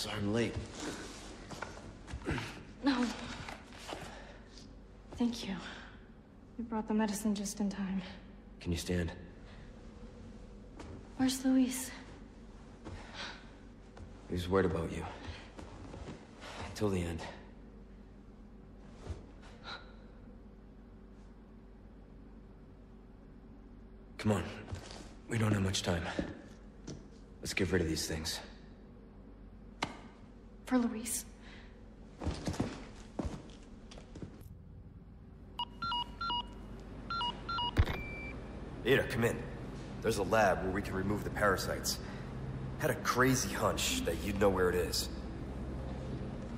Sorry I'm late. No. Thank you. You brought the medicine just in time. Can you stand? Where's Luis? He was worried about you. Until the end. Come on. We don't have much time. Let's get rid of these things. For Luis. Ada, come in. There's a lab where we can remove the parasites. Had a crazy hunch that you'd know where it is.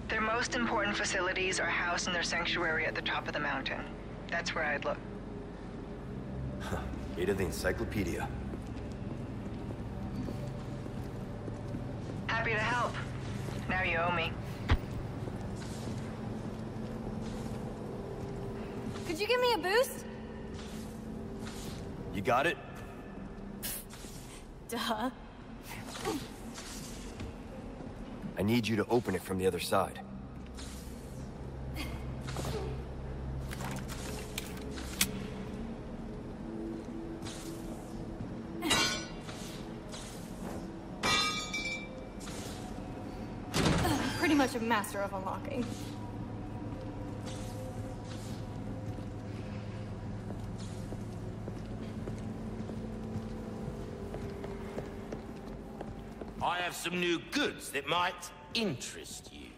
Their most important facilities are housed in their sanctuary at the top of the mountain. That's where I'd look. Ada the Encyclopedia. Happy to help. Now you owe me. Could you give me a boost? You got it? Duh. I need you to open it from the other side. Master of unlocking. I have some new goods that might interest you.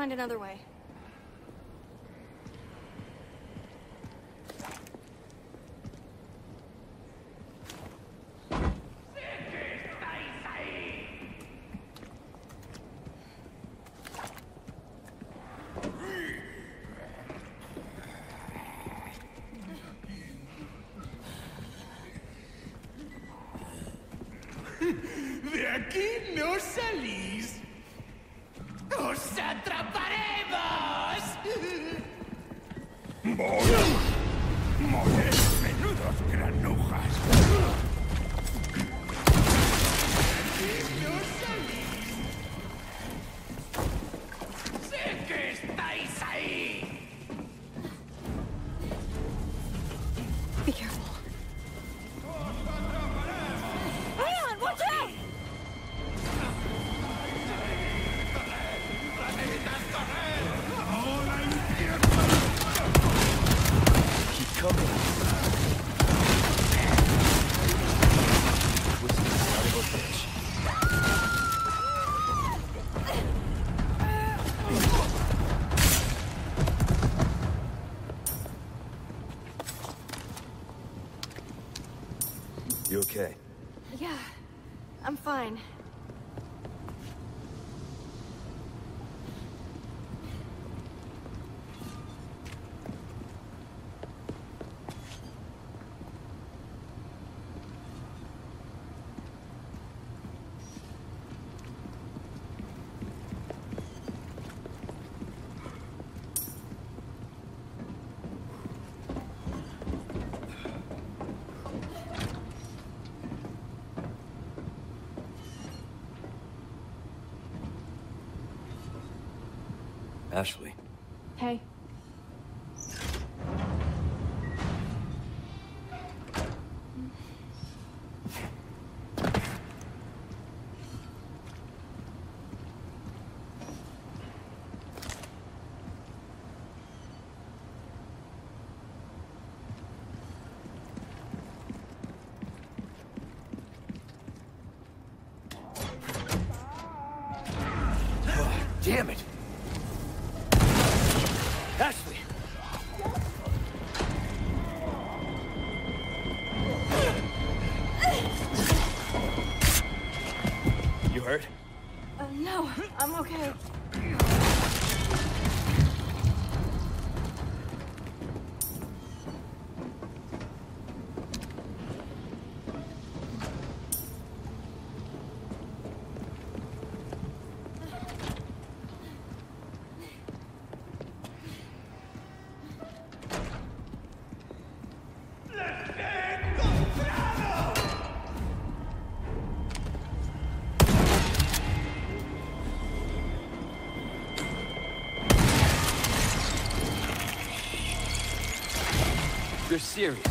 Find another way. Ashley. Serious.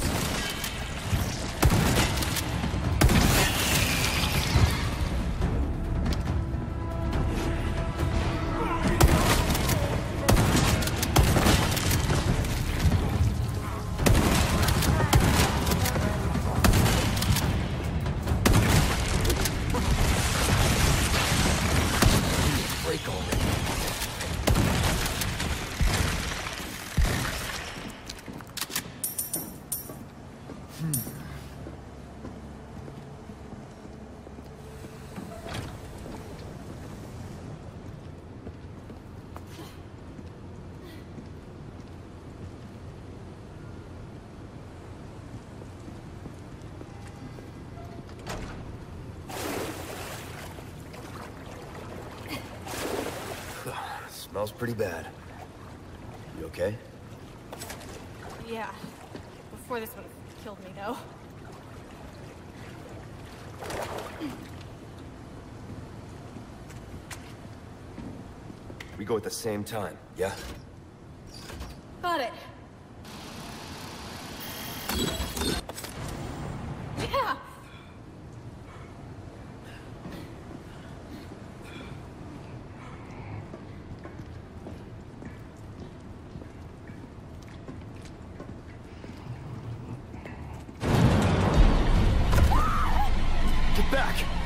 Smells pretty bad. You okay? Yeah. Before this one killed me, though. We go at the same time, yeah? Got it. Yeah! Get back!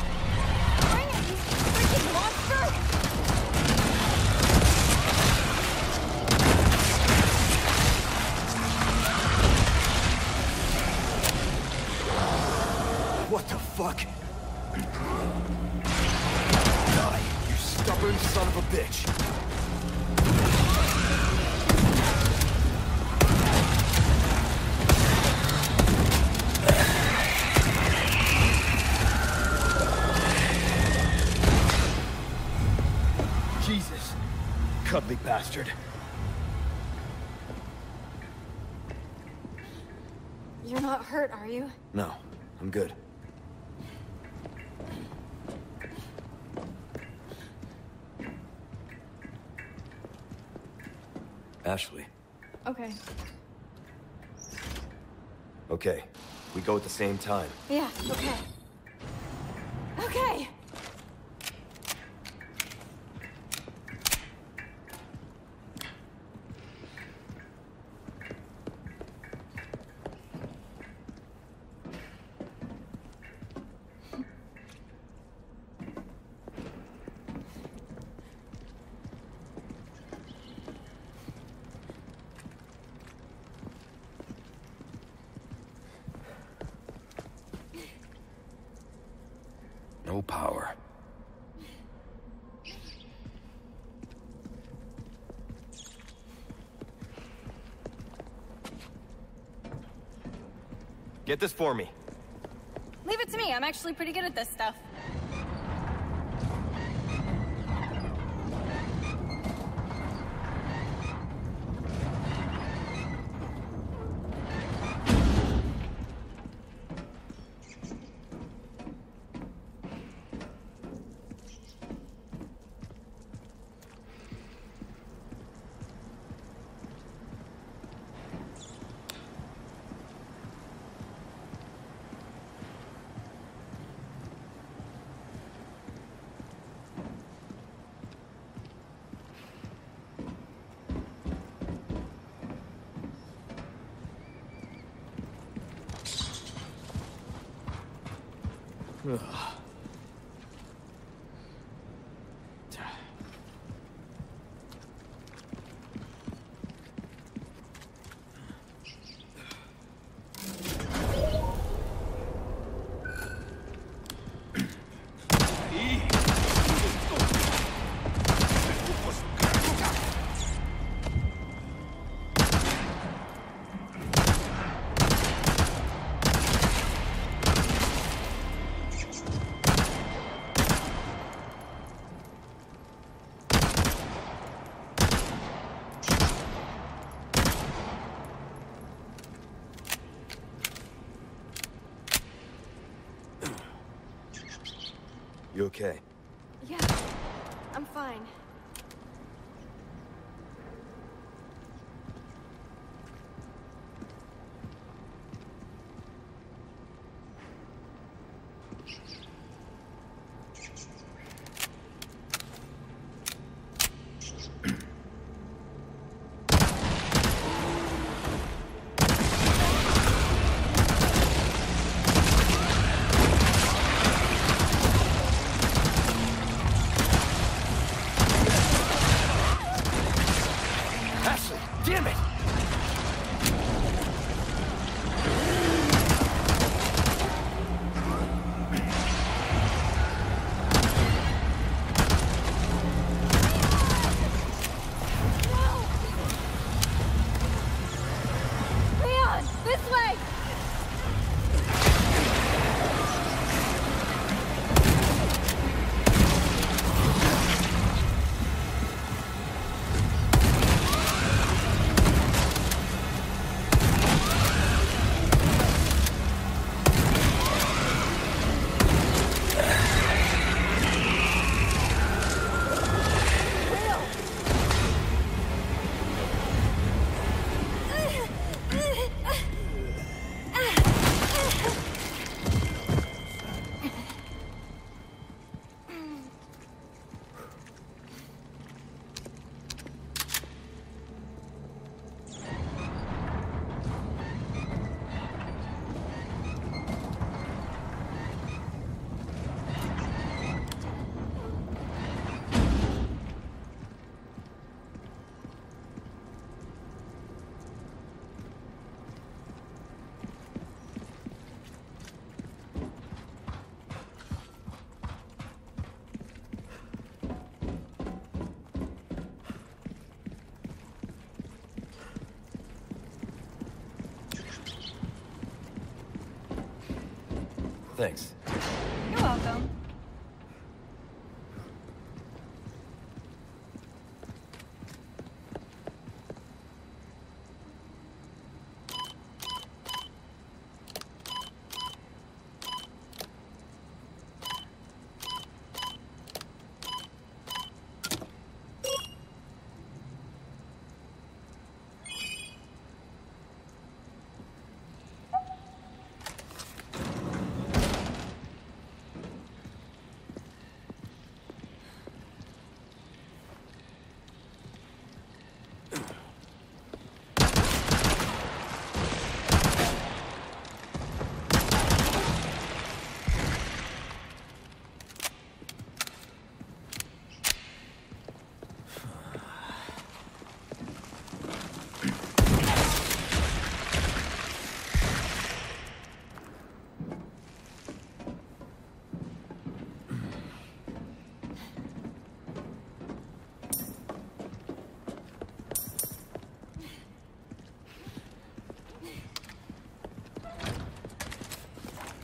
Are you? No, I'm good. Ashley. Okay. Okay, we go at the same time. Yeah, okay. Okay! No power. Get this for me. Leave it to me, I'm actually pretty good at this stuff. Okay? Thanks. You're welcome.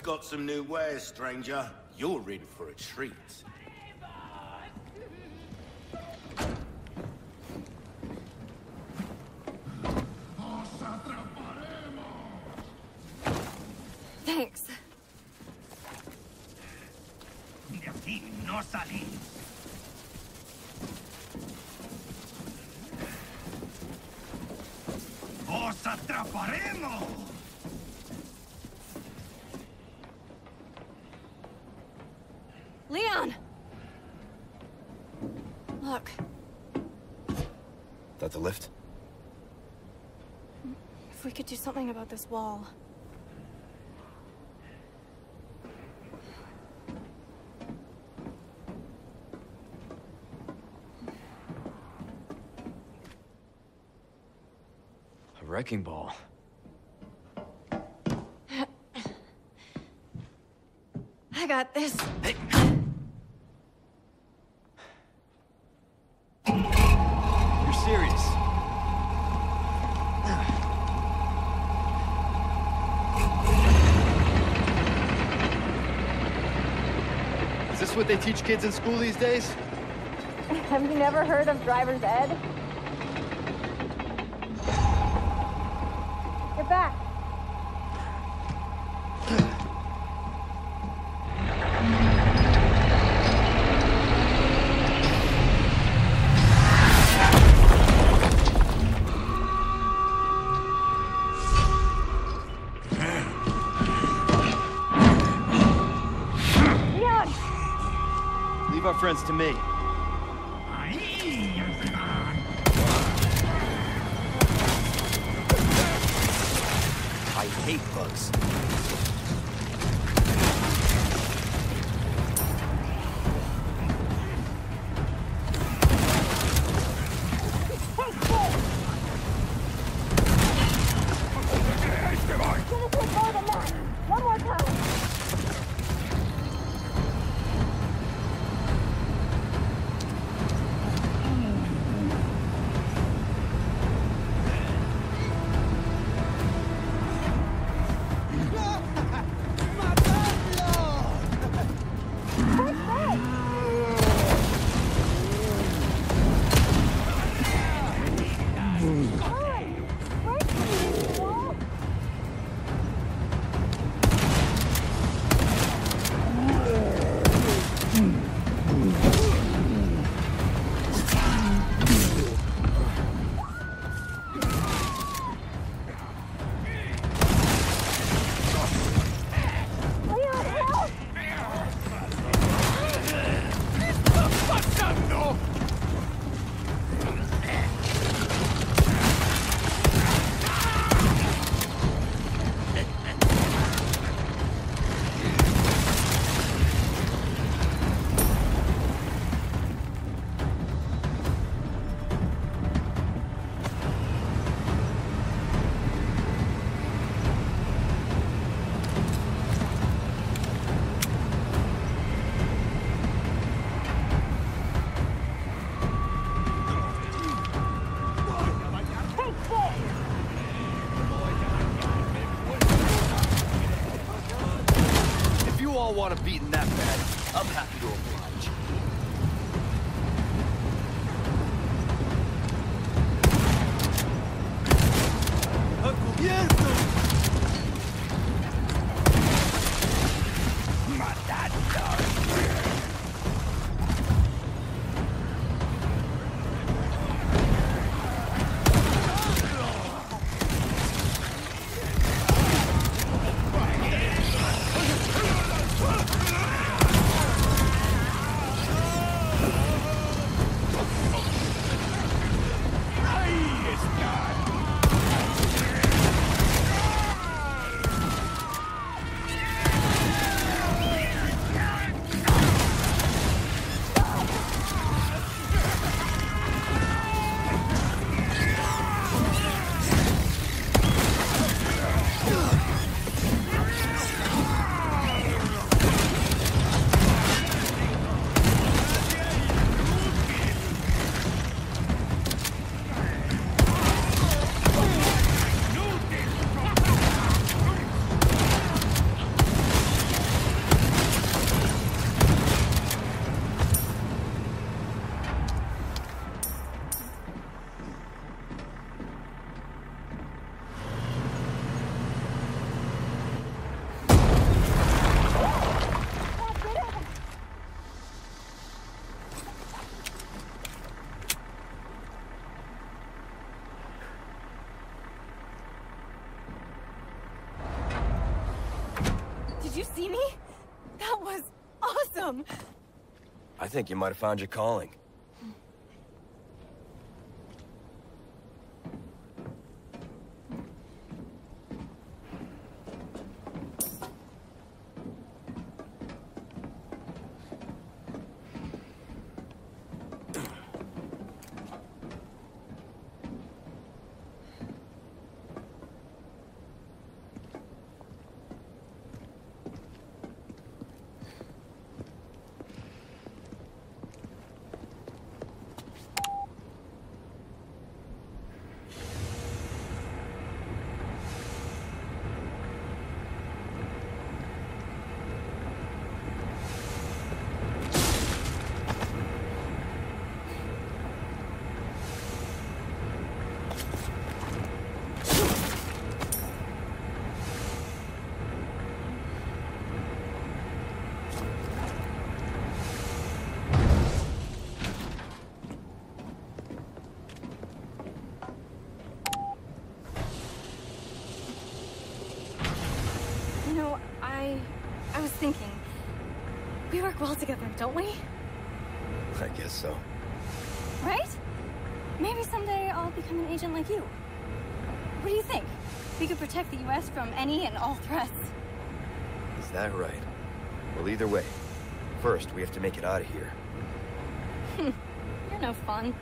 Got some new wares, stranger. You're in for a treat. Thanks. De aquí no salís. ¡Os atraparemos! Leon! Look, That the lift? if we could do something about this wall. A wrecking ball. I got this. You're serious? Is this what they teach kids in school these days? Have you never heard of driver's ed? You're back. to me. I think you might have found your calling. don't we? I guess so. Right? Maybe someday I'll become an agent like you. What do you think? We could protect the U.S. from any and all threats. Is that right? Well, either way, first we have to make it out of here. You're no fun.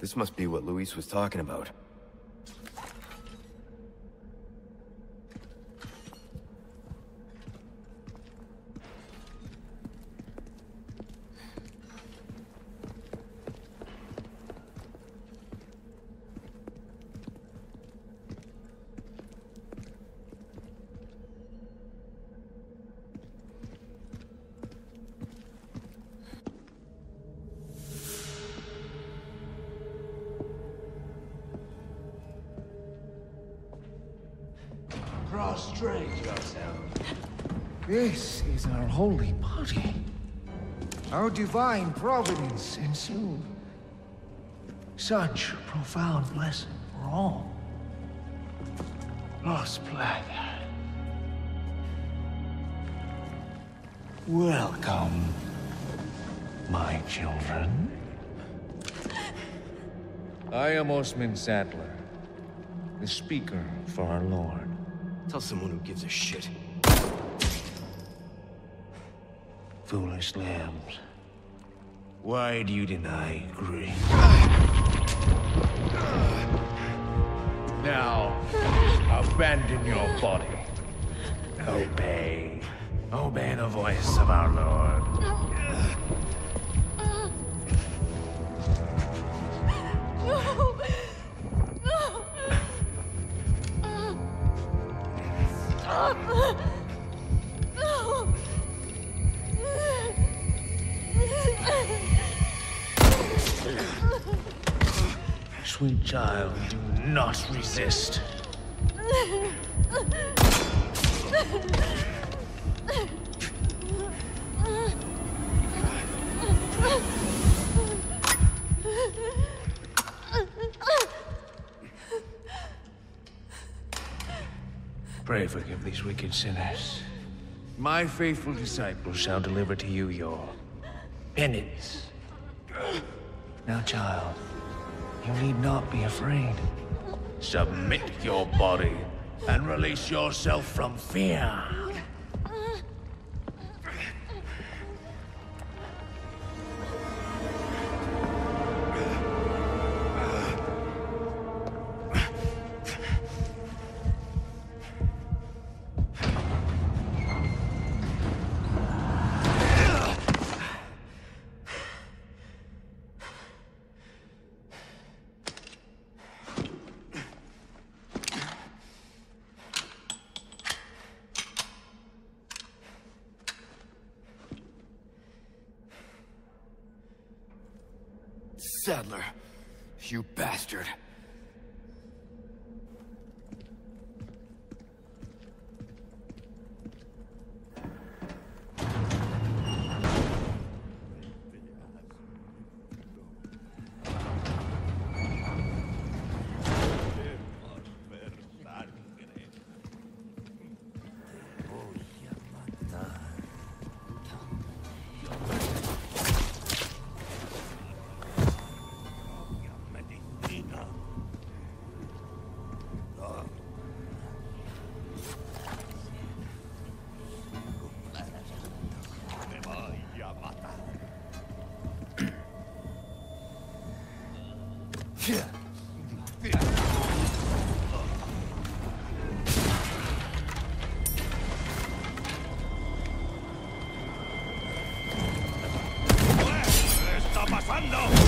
This must be what Luis was talking about. Divine providence ensued. Such profound blessing for all. Lost blood. Welcome, my children. I am Osmund Saddler, the speaker for our Lord. Tell someone who gives a shit. Foolish lambs. Why do you deny grace? Now, abandon your body. Obey. Obey the voice of our Lord. No! No! Stop! Sweet child, do not resist. Pray forgive these wicked sinners. My faithful disciples shall deliver to you your penance. Now, child, you need not be afraid. Submit your body and release yourself from fear. Saddler, you bastard. Mando!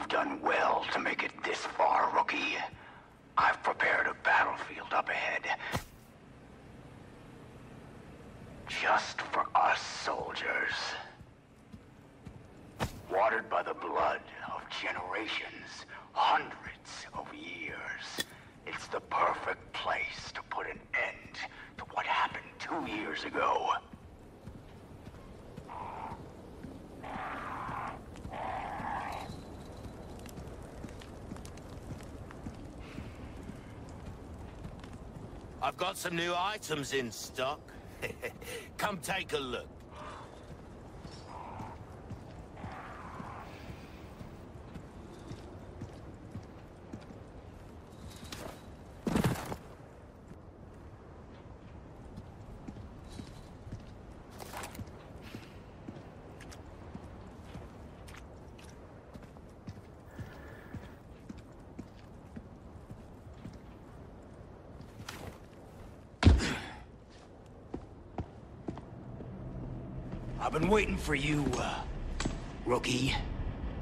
You've done well to make it this far, rookie. I've prepared a battlefield up ahead. Just for us soldiers. Watered by the blood of generations, hundreds of years. It's the perfect place to put an end to what happened two years ago. I've got some new items in stock. Come take a look. I've been waiting for you, uh, rookie.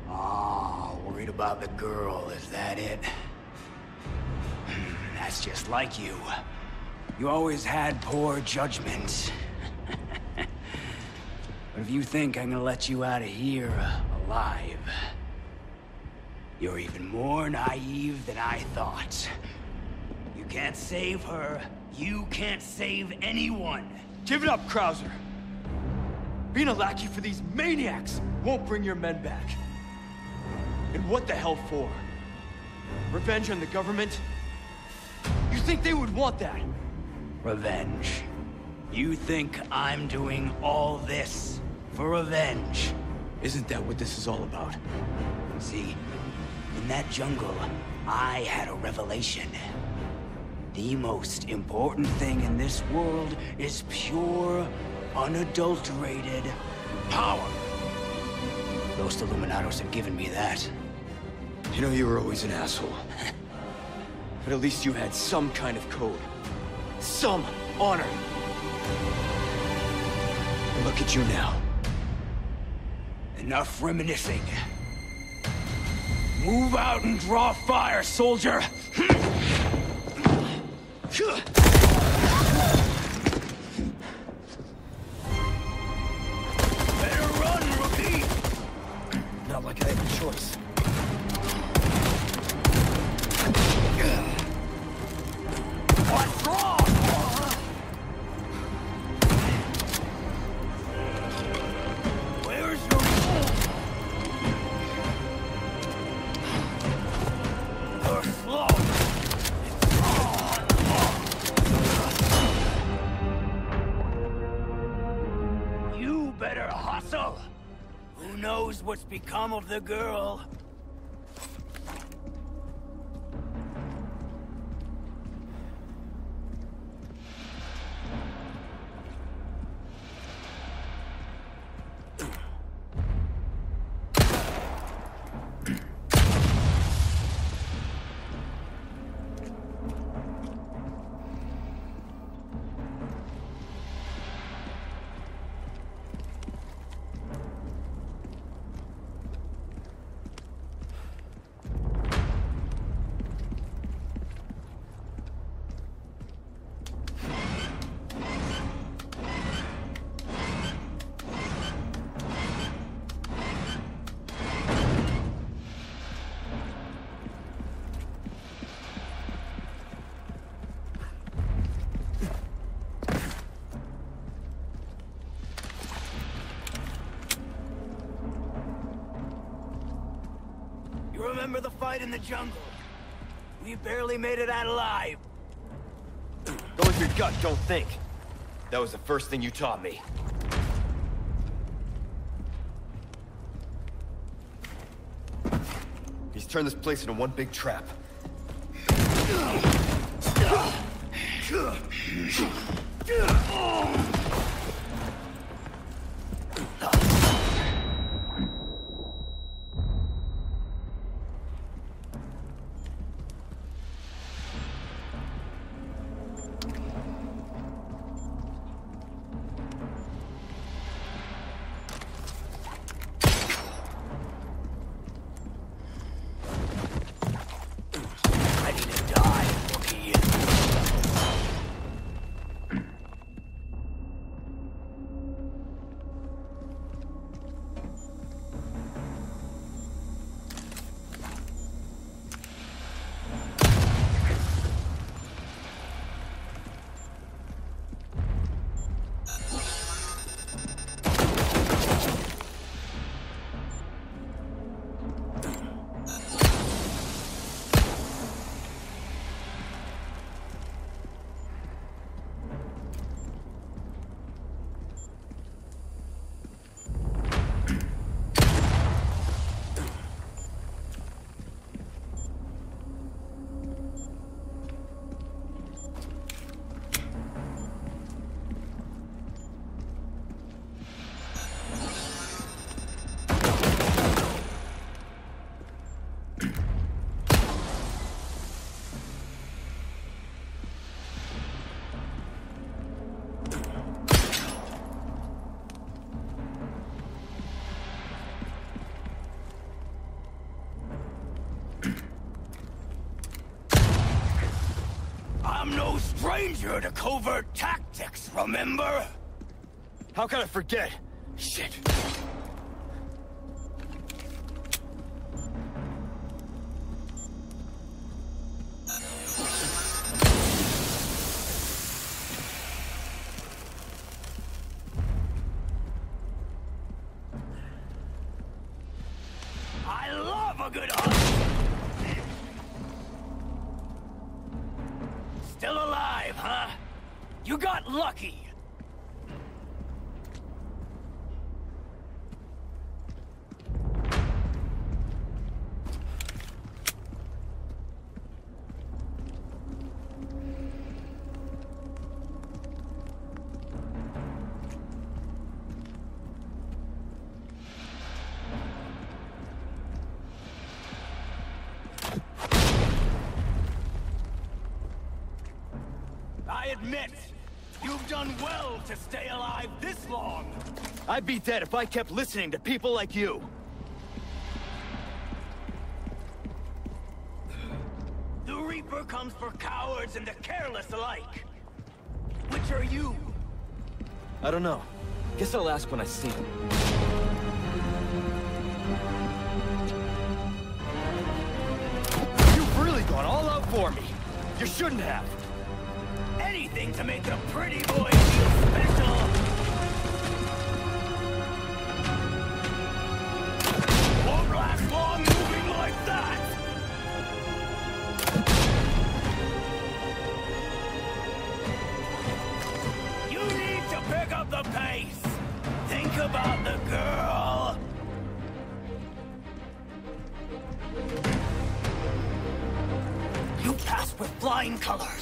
Oh, worried about the girl, is that it? Hmm, That's just like you. You always had poor judgment. but if you think I'm gonna let you out of here uh, alive, you're even more naive than I thought. You can't save her. You can't save anyone. Give it up, Krauser. Being a lackey for these maniacs won't bring your men back. And what the hell for? Revenge on the government? You think they would want that? Revenge. You think I'm doing all this for revenge? Isn't that what this is all about? See, in that jungle, I had a revelation. The most important thing in this world is pure, unadulterated power. Those Illuminados have given me that. You know you were always an asshole. but at least you had some kind of code. Some honor. Look at you now. Enough reminiscing. Move out and draw fire, soldier! become of the girl? remember the fight in the jungle. We barely made it out alive. Go with your gut, don't think. That was the first thing you taught me. He's turned this place into one big trap. stranger to covert tactics, remember? How can I forget? Shit. Long. I'd be dead if I kept listening to people like you. The Reaper comes for cowards and the careless alike. Which are you? I don't know. Guess I'll ask when I see him. You've really gone all out for me. You shouldn't have. Anything to make a pretty boy feel special. With flying colors.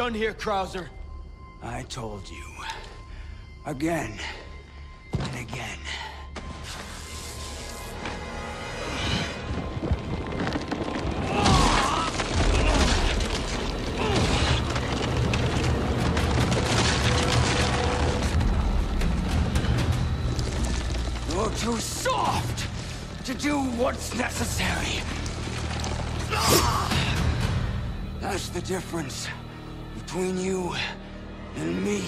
Done here, Krauser? I told you. Again. And again. You're too soft to do what's necessary. That's the difference between you and me,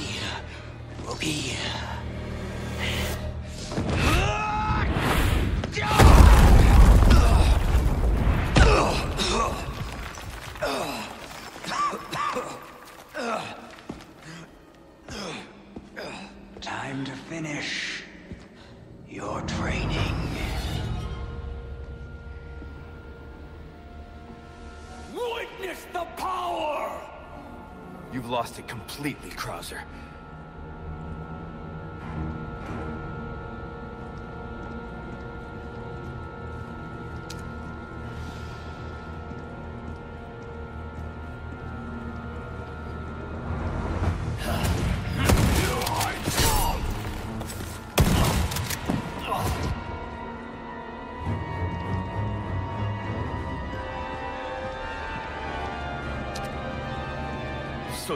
You've lost it completely, Krauser.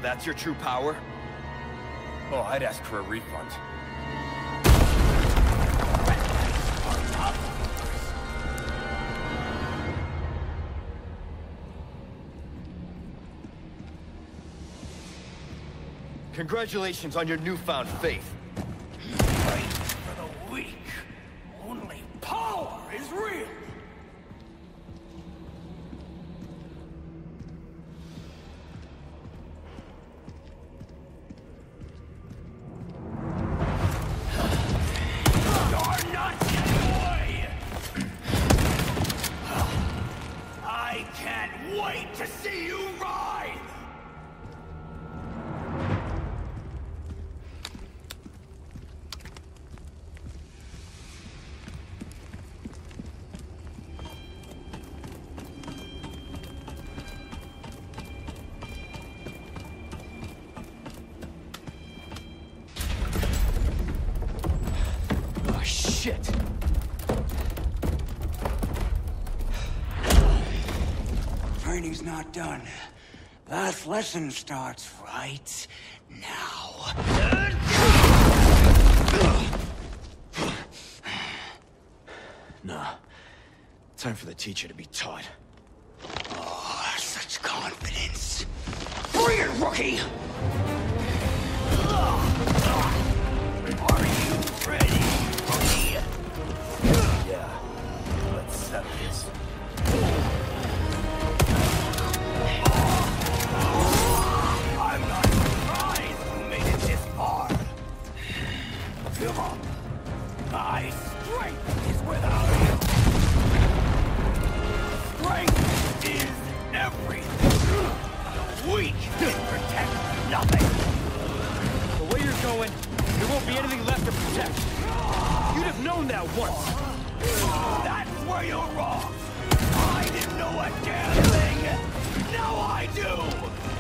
That's your true power? Oh, I'd ask for a refund. Congratulations on your newfound faith. You ride. Not done. Last lesson starts right now. Nah. Time for the teacher to be taught. Oh, such confidence. Bring it, rookie! Going, there won't be anything left to protect. You'd have known that once. That's where you're wrong. I didn't know a damn thing. Now I do.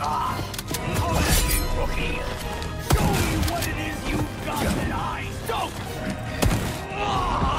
Ah, come at me, rookie. Show me what it is you've got that I don't. Ah!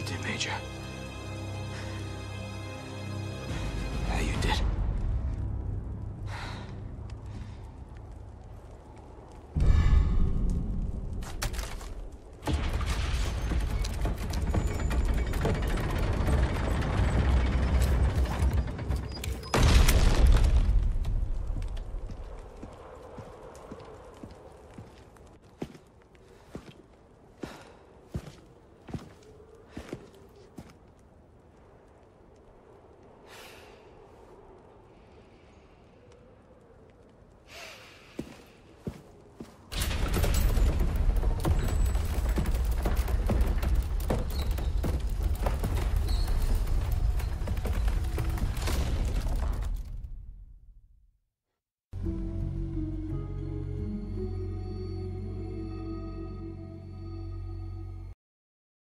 You did, Major.